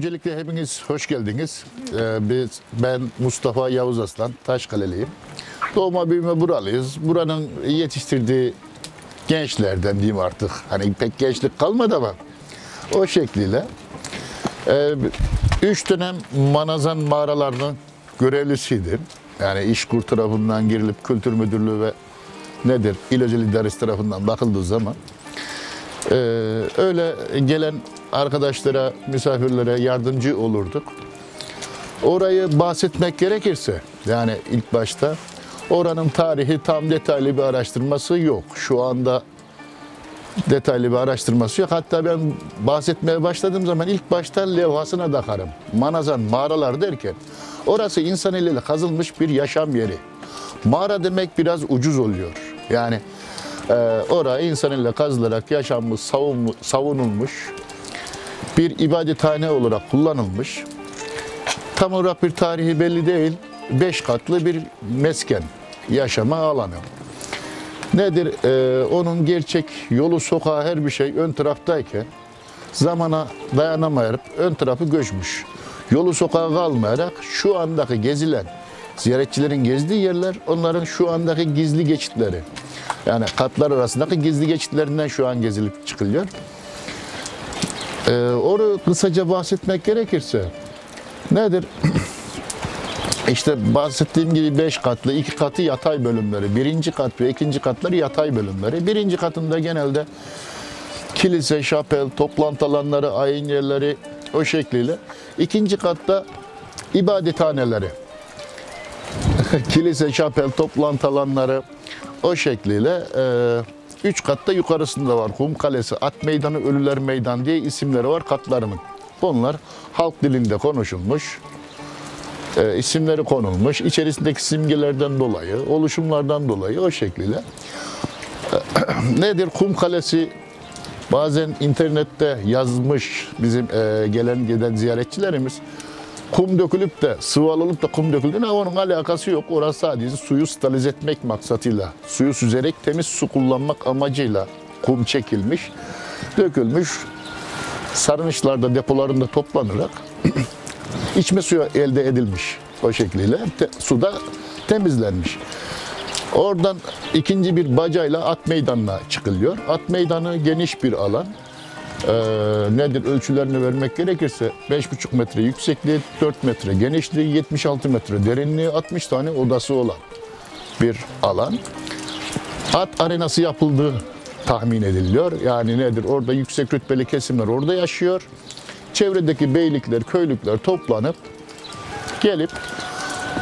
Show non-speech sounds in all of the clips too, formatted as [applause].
Öncelikle hepiniz hoş geldiniz. Ee, biz, ben Mustafa Yavuz Aslan, Taşkaleliyim. Doğma büyüme buralıyız. Buranın yetiştirdiği gençlerden diyeyim artık. Hani pek gençlik kalmadı ama o şekliyle. Ee, üç dönem Manazan mağaralarının görevlisiydim. Yani İşkur tarafından girilip Kültür Müdürlüğü ve nedir İl Özel İdaresi tarafından bakıldığı zaman ee, öyle gelen arkadaşlara, misafirlere yardımcı olurduk. Orayı bahsetmek gerekirse, yani ilk başta oranın tarihi tam detaylı bir araştırması yok. Şu anda detaylı bir araştırması yok. Hatta ben bahsetmeye başladığım zaman ilk başta levhasına bakarım. Manazan mağaralar derken orası insan eliyle kazılmış bir yaşam yeri. Mağara demek biraz ucuz oluyor. Yani oraya insan eliyle kazılarak yaşanmış, savunulmuş bir ibadethane olarak kullanılmış. Tam olarak bir tarihi belli değil. Beş katlı bir mesken, yaşama alanı. Nedir? Ee, onun gerçek yolu, sokağı, her bir şey ön taraftayken zamana dayanamayıp ön tarafı göçmüş. Yolu sokağı kalmayarak şu andaki gezilen, ziyaretçilerin gezdiği yerler onların şu andaki gizli geçitleri. Yani katlar arasındaki gizli geçitlerinden şu an gezilip çıkılıyor. Ee, onu kısaca bahsetmek gerekirse nedir? [clears throat] İşte bahsettiğim gibi 5 katlı, iki katı yatay bölümleri. Birinci kat ve ikinci katları yatay bölümleri. Birinci katında genelde kilise, şapel, toplantı alanları, ayin yerleri o şekliyle. İkinci katta ibadethaneleri. [laughs] kilise, şapel, toplantı alanları o şekliyle. e, üç katta yukarısında var. Hum Kalesi, At Meydanı, Ölüler Meydan diye isimleri var katlarının. Bunlar halk dilinde konuşulmuş e, isimleri konulmuş. İçerisindeki simgelerden dolayı, oluşumlardan dolayı o şekliyle. [clears throat] Nedir? Kum Kalesi bazen internette yazmış bizim e, gelen giden ziyaretçilerimiz. Kum dökülüp de sıvalı olup da kum döküldü. Ne onun alakası yok. Orası sadece suyu stabilize etmek maksatıyla, suyu süzerek temiz su kullanmak amacıyla kum çekilmiş, dökülmüş. Sarınışlarda depolarında toplanarak [clears throat] içme suyu elde edilmiş o şekliyle. Te, suda temizlenmiş. Oradan ikinci bir bacayla at meydanına çıkılıyor. At meydanı geniş bir alan. Ee, nedir ölçülerini vermek gerekirse 5,5 metre yüksekliği, 4 metre genişliği, 76 metre derinliği, 60 tane odası olan bir alan. At arenası yapıldığı tahmin ediliyor. Yani nedir? Orada yüksek rütbeli kesimler orada yaşıyor. Çevredeki beylikler, köylükler toplanıp gelip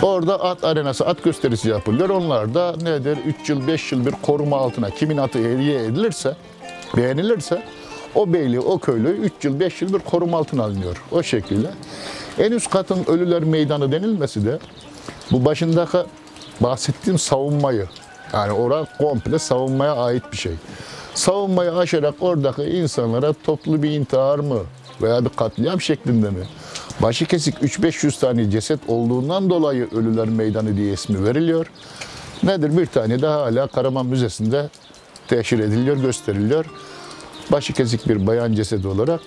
orada at arenası, at gösterisi yapılıyor. Onlar da nedir? 3 yıl, 5 yıl bir koruma altına kimin atı hediye edilirse, beğenilirse o beyliği, o köylü 3 yıl, 5 yıl bir koruma altına alınıyor. O şekilde. En üst katın ölüler meydanı denilmesi de bu başındaki bahsettiğim savunmayı yani orada komple savunmaya ait bir şey. Savunmayı aşarak oradaki insanlara toplu bir intihar mı veya bir katliam şeklinde mi? Başı kesik 3-500 tane ceset olduğundan dolayı Ölüler Meydanı diye ismi veriliyor. Nedir? Bir tane de hala Karaman Müzesi'nde teşhir ediliyor, gösteriliyor. Başı kesik bir bayan cesedi olarak.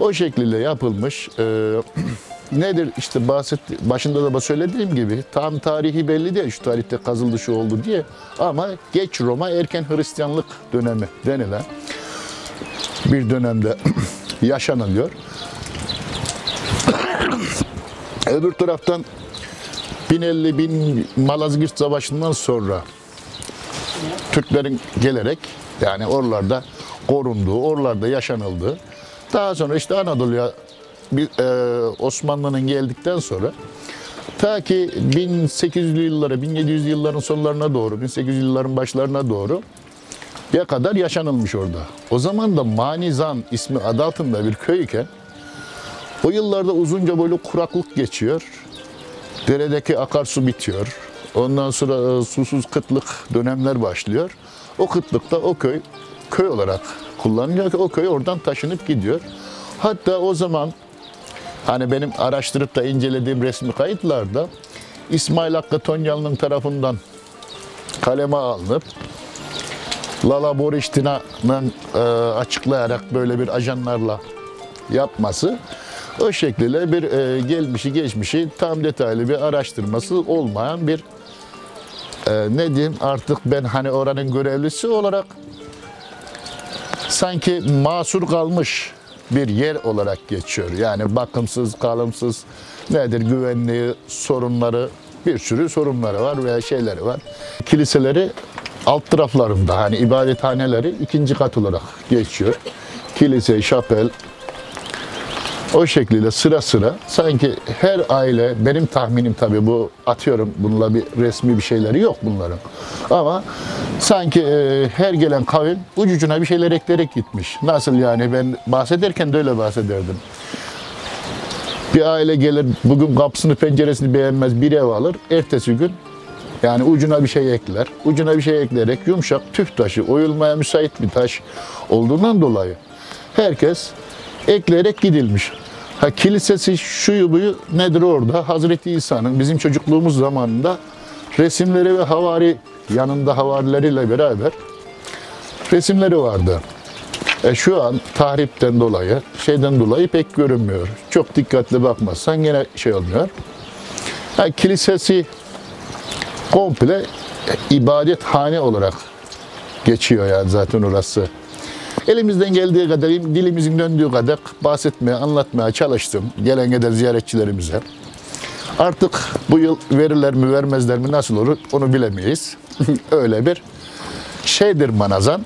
O şekilde yapılmış. Ee, [clears throat] nedir işte bahsetti, başında da söylediğim gibi tam tarihi belli değil şu tarihte kazıldı şu oldu diye ama geç Roma erken Hristiyanlık dönemi denilen bir dönemde [clears throat] yaşanılıyor. [clears throat] Öbür taraftan 1050 bin Malazgirt Savaşı'ndan sonra Türklerin gelerek yani oralarda korunduğu, oralarda yaşanıldığı daha sonra işte Anadolu'ya e, Osmanlı'nın geldikten sonra ta ki 1800'lü yıllara, 1700'lü yılların sonlarına doğru, 1800'lü yılların başlarına doğru ya kadar yaşanılmış orada. O zaman da Manizan ismi adı altında bir köyken o yıllarda uzunca boylu kuraklık geçiyor. Deredeki akarsu bitiyor. Ondan sonra e, susuz kıtlık dönemler başlıyor. O kıtlıkta o köy köy olarak kullanılıyor ki o köy oradan taşınıp gidiyor. Hatta o zaman hani benim araştırıp da incelediğim resmi kayıtlarda İsmail Hakkı Tonyalı'nın tarafından kaleme alınıp Lala Boriştina'nın e, açıklayarak böyle bir ajanlarla yapması o şekilde bir e, gelmişi geçmişi tam detaylı bir araştırması olmayan bir e, ne diyeyim artık ben hani oranın görevlisi olarak sanki masur kalmış bir yer olarak geçiyor. Yani bakımsız, kalımsız nedir güvenliği, sorunları bir sürü sorunları var veya şeyleri var. Kiliseleri alt taraflarında hani ibadethaneleri ikinci kat olarak geçiyor. Kilise, şapel, o şekilde sıra sıra sanki her aile benim tahminim tabii bu atıyorum bununla bir resmi bir şeyleri yok bunların. Ama sanki e, her gelen kavim ucucuna bir şeyler ekleyerek gitmiş. Nasıl yani ben bahsederken de öyle bahsederdim. Bir aile gelir bugün kapısını penceresini beğenmez bir ev alır. Ertesi gün yani ucuna bir şey ekler. Ucuna bir şey ekleyerek yumuşak tüf taşı oyulmaya müsait bir taş olduğundan dolayı herkes ekleyerek gidilmiş. Ha kilisesi şuyu buyu nedir orada? Hazreti İsa'nın bizim çocukluğumuz zamanında resimleri ve havari yanında havarileriyle beraber resimleri vardı. E şu an tahripten dolayı, şeyden dolayı pek görünmüyor. Çok dikkatli bakmazsan gene şey olmuyor. Ha, kilisesi komple ibadet hane olarak geçiyor yani zaten orası. Elimizden geldiği kadar, dilimizin döndüğü kadar bahsetmeye, anlatmaya çalıştım gelen giden ziyaretçilerimize. Artık bu yıl verirler mi vermezler mi nasıl olur onu bilemeyiz. [laughs] Öyle bir şeydir manazan.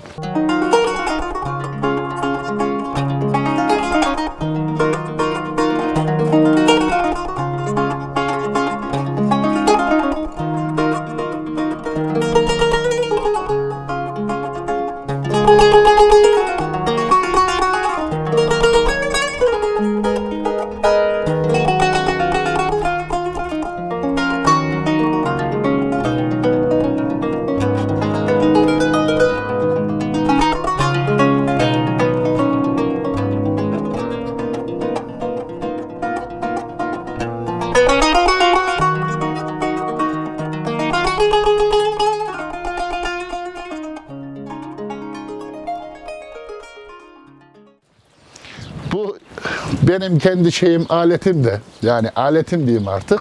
Kendi şeyim aletim de yani aletim diyeyim artık.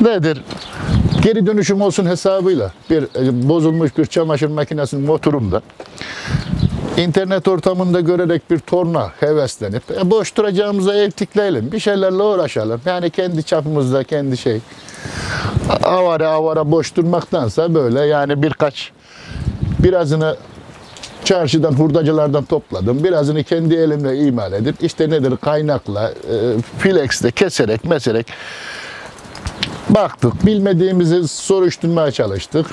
Nedir? Geri dönüşüm olsun hesabıyla bir e, bozulmuş bir çamaşır makinesinin motorunda internet ortamında görerek bir torna heveslenip e, boş duracağımıza ev tikleyelim, bir şeylerle uğraşalım. Yani kendi çapımızda kendi şey avara avara boş durmaktansa böyle yani birkaç birazını çarşıdan hurdacılardan topladım. Birazını kendi elimle imal edip işte nedir kaynakla, e, filexle keserek meserek baktık. Bilmediğimizi soruşturmaya çalıştık.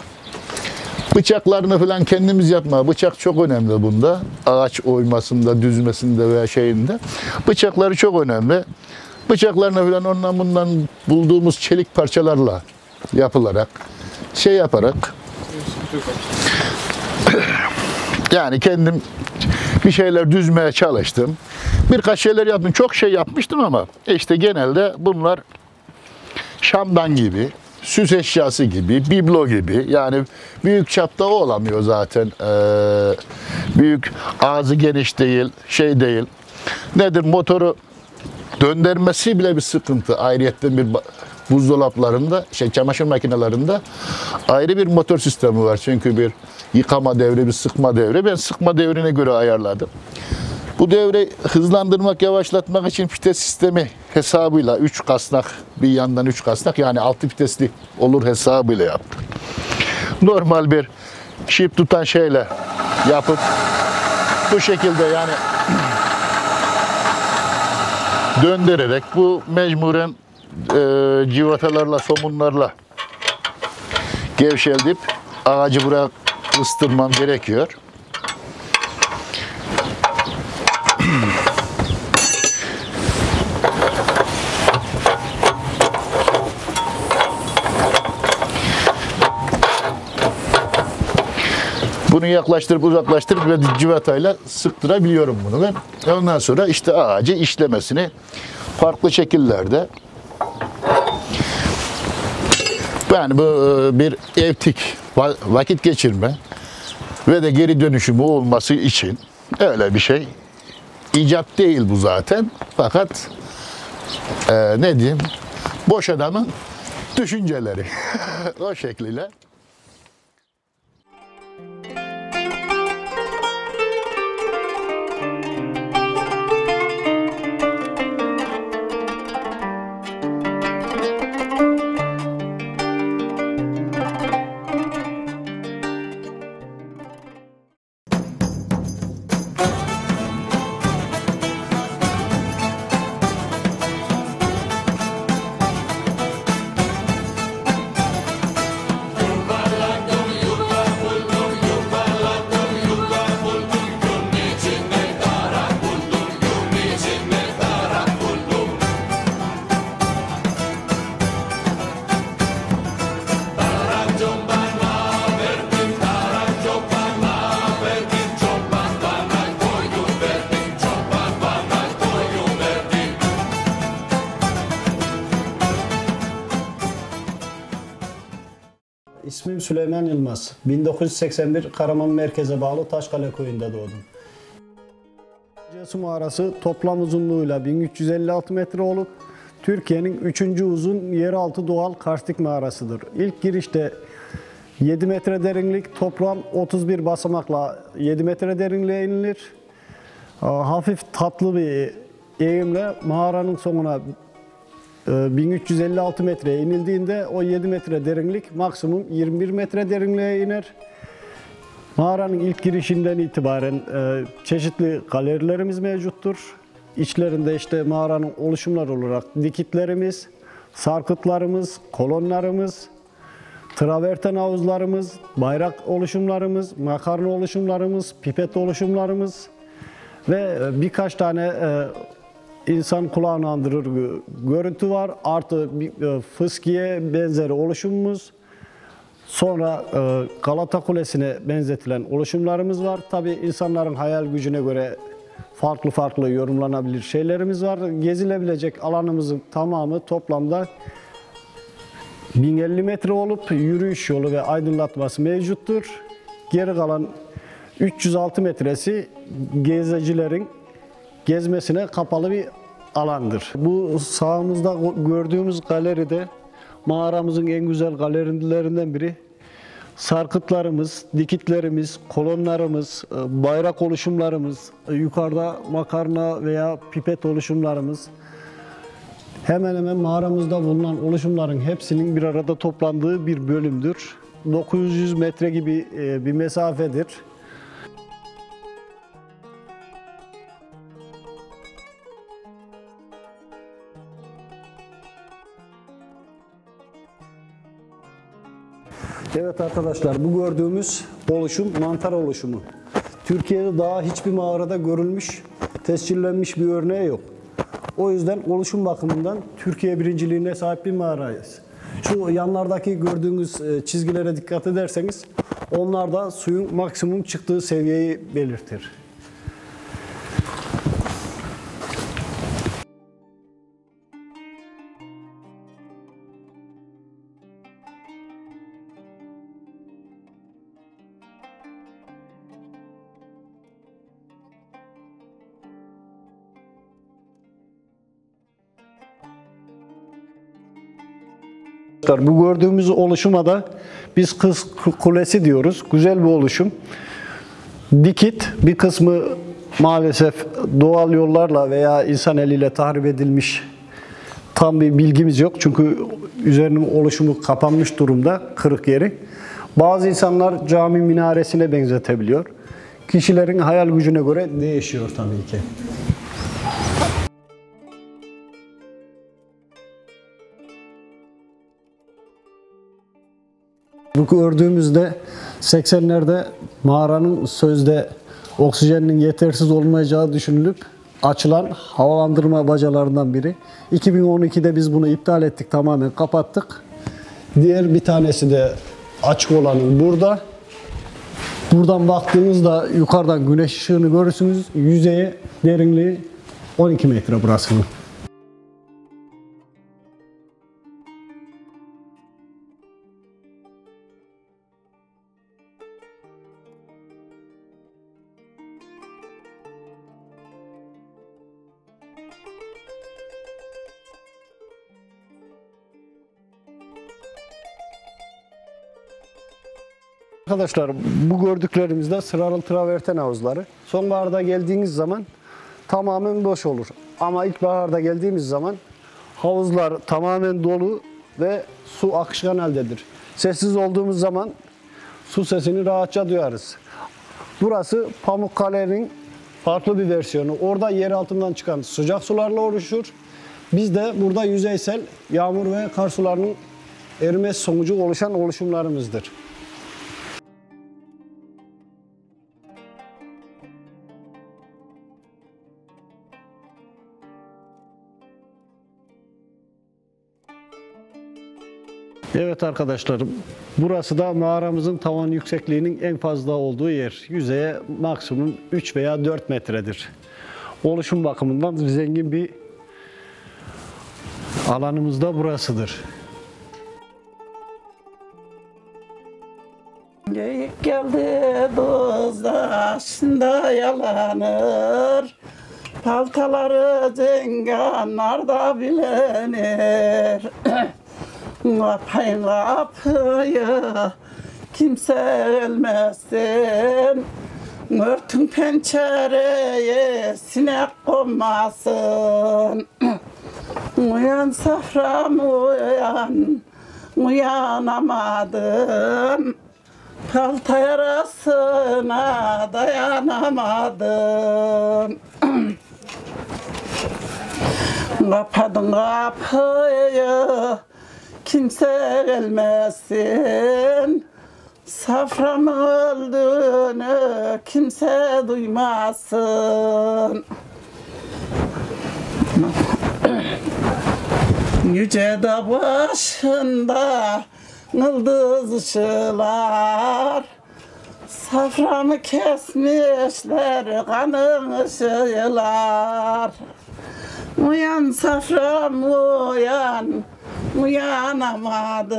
Bıçaklarını falan kendimiz yapma. Bıçak çok önemli bunda. Ağaç oymasında, düzmesinde veya şeyinde. Bıçakları çok önemli. Bıçaklarını falan ondan bundan bulduğumuz çelik parçalarla yapılarak, şey yaparak yani kendim bir şeyler düzmeye çalıştım. Birkaç şeyler yaptım. Çok şey yapmıştım ama işte genelde bunlar şamdan gibi, süs eşyası gibi, biblo gibi. Yani büyük çapta olamıyor zaten. Ee, büyük ağzı geniş değil, şey değil. Nedir? Motoru döndürmesi bile bir sıkıntı. Ayrıyetten bir buzdolaplarında, şey çamaşır makinelerinde ayrı bir motor sistemi var. Çünkü bir yıkama devri, bir sıkma devri. Ben sıkma devrine göre ayarladım. Bu devre hızlandırmak, yavaşlatmak için vites sistemi hesabıyla 3 kasnak, bir yandan 3 kasnak yani 6 vitesli olur hesabıyla yaptım. Normal bir şip tutan şeyle yapıp bu şekilde yani [clears throat] döndürerek bu mecburen e, civatalarla, somunlarla gevşeldip ağacı buraya ıstırmam gerekiyor. Bunu yaklaştırıp uzaklaştırıp ve civatayla sıktırabiliyorum bunu ben. Ondan sonra işte ağacı işlemesini farklı şekillerde yani bu e, bir evtik va- vakit geçirme ve de geri dönüşümü olması için öyle bir şey icat değil bu zaten. Fakat e, ne diyeyim boş adamın düşünceleri [laughs] o şekliyle. Süleyman Yılmaz. 1981 Karaman merkeze bağlı Taşkale köyünde doğdum. Cesu mağarası toplam uzunluğuyla 1356 metre olup Türkiye'nin 3. uzun yeraltı doğal karstik mağarasıdır. İlk girişte 7 metre derinlik, toplam 31 basamakla 7 metre derinliğe inilir. Hafif tatlı bir eğimle mağaranın sonuna 1356 metreye inildiğinde o 7 metre derinlik maksimum 21 metre derinliğe iner. Mağaranın ilk girişinden itibaren e, çeşitli galerilerimiz mevcuttur. İçlerinde işte mağaranın oluşumları olarak dikitlerimiz, sarkıtlarımız, kolonlarımız, traverten havuzlarımız, bayrak oluşumlarımız, makarna oluşumlarımız, pipet oluşumlarımız ve e, birkaç tane e, insan kulağını andırır gö- görüntü var. Artı e, fıskiye benzeri oluşumumuz. Sonra e, Galata Kulesi'ne benzetilen oluşumlarımız var. Tabi insanların hayal gücüne göre farklı farklı yorumlanabilir şeylerimiz var. Gezilebilecek alanımızın tamamı toplamda 1050 metre olup yürüyüş yolu ve aydınlatması mevcuttur. Geri kalan 306 metresi gezicilerin gezmesine kapalı bir alandır. Bu sağımızda gördüğümüz galeride mağaramızın en güzel galerilerinden biri. Sarkıtlarımız, dikitlerimiz, kolonlarımız, e, bayrak oluşumlarımız, e, yukarıda makarna veya pipet oluşumlarımız, hemen hemen mağaramızda bulunan oluşumların hepsinin bir arada toplandığı bir bölümdür. 900 metre gibi e, bir mesafedir. Evet arkadaşlar bu gördüğümüz oluşum mantar oluşumu. Türkiye'de daha hiçbir mağarada görülmüş, tescillenmiş bir örneği yok. O yüzden oluşum bakımından Türkiye birinciliğine sahip bir mağarayız. Şu yanlardaki gördüğünüz e, çizgilere dikkat ederseniz onlar da suyun maksimum çıktığı seviyeyi belirtir. Bu gördüğümüz oluşuma da biz Kız Kulesi diyoruz. Güzel bir oluşum. Dikit bir kısmı maalesef doğal yollarla veya insan eliyle tahrip edilmiş. Tam bir bilgimiz yok çünkü üzerinin oluşumu kapanmış durumda kırık yeri. Bazı insanlar cami minaresine benzetebiliyor. Kişilerin hayal gücüne göre değişiyor tabii ki. Bu gördüğümüzde 80'lerde mağaranın sözde oksijenin yetersiz olmayacağı düşünülüp açılan havalandırma bacalarından biri. 2012'de biz bunu iptal ettik, tamamen kapattık. Diğer bir tanesi de açık olanın burada. Buradan baktığınızda yukarıdan güneş ışığını görürsünüz. Yüzeye derinliği 12 metre burasının. Arkadaşlar bu gördüklerimiz de sıralı traverten havuzları. Sonbaharda geldiğiniz zaman tamamen boş olur. Ama ilkbaharda geldiğimiz zaman havuzlar tamamen dolu ve su akışkan haldedir. Sessiz olduğumuz zaman su sesini rahatça duyarız. Burası Pamukkale'nin farklı bir versiyonu. Orada yer altından çıkan sıcak sularla oluşur. Biz de burada yüzeysel yağmur ve kar sularının erimesi sonucu oluşan oluşumlarımızdır. Evet arkadaşlarım, burası da mağaramızın tavan yüksekliğinin en fazla olduğu yer. Yüzeye maksimum 3 veya 4 metredir. Oluşum bakımından zengin bir alanımız da burasıdır. Geyik geldi dozdaşında yalanır Paltaları cenganlarda bilenir Kapayın kapıyı. Kimse ölmesin. Örtün pencereye sinek konmasın. Uyan safram uyan. Uyanamadım Palta yarasına dayanamadım. Kapadın kapıyı kimse gelmesin. Saframın öldüğünü kimse duymasın. Yüce dağ başında yıldız ışılar. Saframı kesmişler kanın ışığılar. Uyan safram uyan Uyanamadım.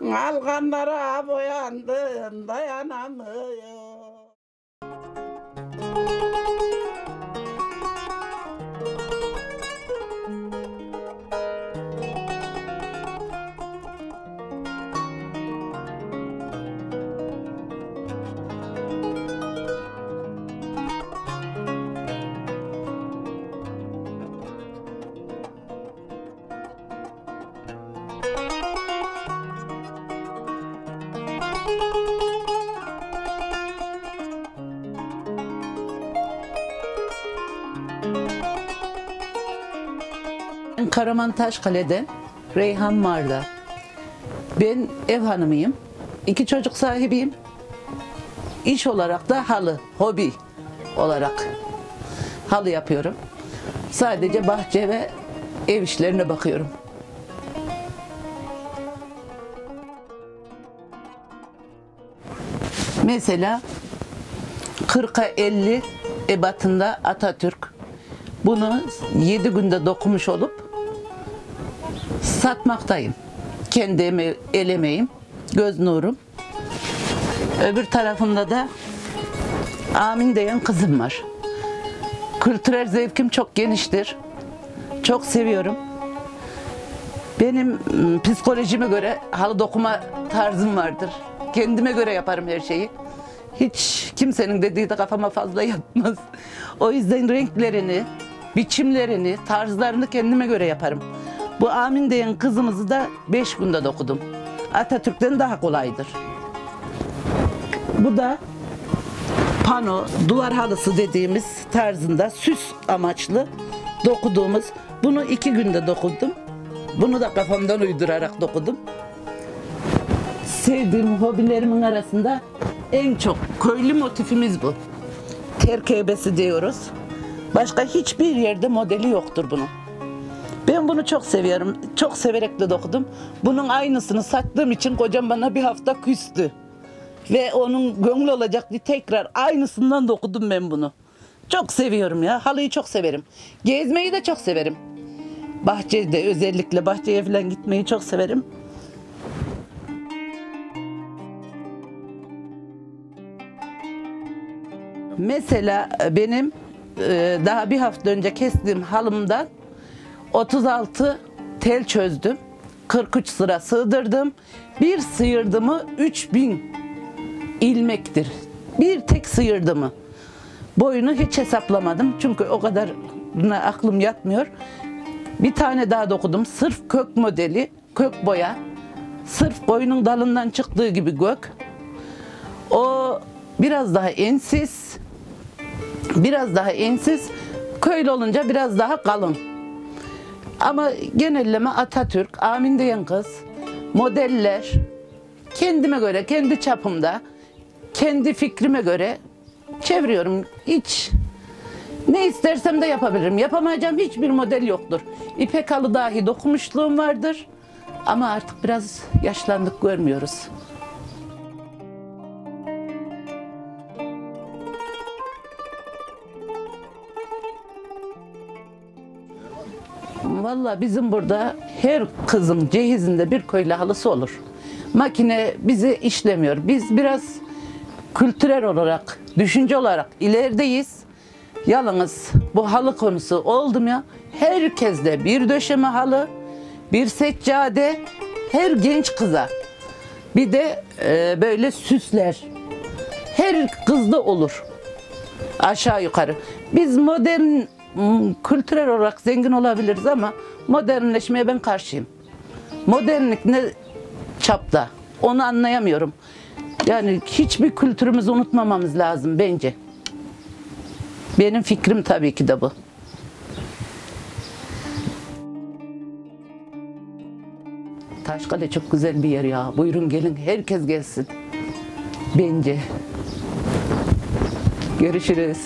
Alganlara boyandım. Dayanamıyorum Karaman Taşkale'den Reyhan Marda. Ben ev hanımıyım. İki çocuk sahibiyim. İş olarak da halı, hobi olarak halı yapıyorum. Sadece bahçe ve ev işlerine bakıyorum. Mesela 40'a 50 ebatında Atatürk bunu 7 günde dokumuş olup satmaktayım. Kendi eme- el emeğim, göz nurum. Öbür tarafımda da Amin diyen kızım var. Kültürel zevkim çok geniştir. Çok seviyorum. Benim m, psikolojime göre halı dokuma tarzım vardır. Kendime göre yaparım her şeyi. Hiç kimsenin dediği de kafama fazla [laughs] yatmaz. O yüzden renklerini, biçimlerini, tarzlarını kendime göre yaparım. Bu Amin diyen kızımızı da beş günde dokudum. Atatürk'ten daha kolaydır. Bu da pano, duvar halısı dediğimiz tarzında süs amaçlı dokuduğumuz. Bunu iki günde dokudum. Bunu da kafamdan uydurarak dokudum. Sevdiğim hobilerimin arasında en çok köylü motifimiz bu. Terkebesi diyoruz. Başka hiçbir yerde modeli yoktur bunun. Ben bunu çok seviyorum. Çok severek de dokudum. Bunun aynısını sattığım için kocam bana bir hafta küstü. Ve onun gönlü olacak diye tekrar aynısından dokudum ben bunu. Çok seviyorum ya. Halıyı çok severim. Gezmeyi de çok severim. Bahçede özellikle bahçeye falan gitmeyi çok severim. Mesela benim e, daha bir hafta önce kestiğim halımdan 36 tel çözdüm. 43 sıra sığdırdım. Bir sıyırdımı 3000 ilmektir. Bir tek sıyırdımı. Boyunu hiç hesaplamadım. Çünkü o kadarına aklım yatmıyor. Bir tane daha dokudum. Sırf kök modeli, kök boya. Sırf boyunun dalından çıktığı gibi gök. O biraz daha ensiz. Biraz daha ensiz. Köylü olunca biraz daha kalın. Ama genelleme Atatürk, Amin diyen kız, modeller, kendime göre, kendi çapımda, kendi fikrime göre çeviriyorum. Hiç ne istersem de yapabilirim. Yapamayacağım hiçbir model yoktur. İpek halı dahi dokumuşluğum vardır. Ama artık biraz yaşlandık görmüyoruz. Valla bizim burada her kızın cehizinde bir köylü halısı olur. Makine bizi işlemiyor. Biz biraz kültürel olarak, düşünce olarak ilerideyiz. Yalnız bu halı konusu oldum ya. Herkeste bir döşeme halı, bir seccade, her genç kıza. Bir de e, böyle süsler. Her kızda olur aşağı yukarı. Biz modern kültürel olarak zengin olabiliriz ama modernleşmeye ben karşıyım. Modernlik ne çapta onu anlayamıyorum. Yani hiçbir kültürümüzü unutmamamız lazım bence. Benim fikrim tabii ki de bu. Taşkale çok güzel bir yer ya. Buyurun gelin herkes gelsin. Bence. Görüşürüz.